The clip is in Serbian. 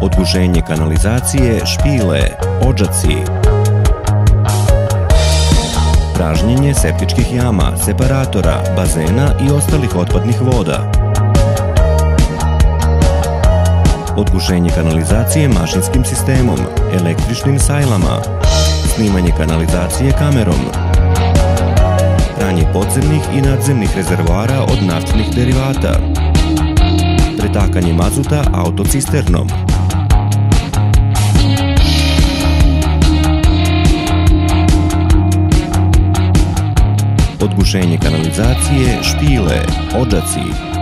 odguženje kanalizacije, špile, ođaci, pražnjenje septičkih jama, separatora, bazena i ostalih otpadnih voda, odgušenje kanalizacije mašinskim sistemom, električnim sajlama, snimanje kanalizacije kamerom, pranje podzemnih i nadzemnih rezervoara od naftnih derivata, pretakanje mazuta autocisternom, odgušenje kanalizacije, špile, ođaci,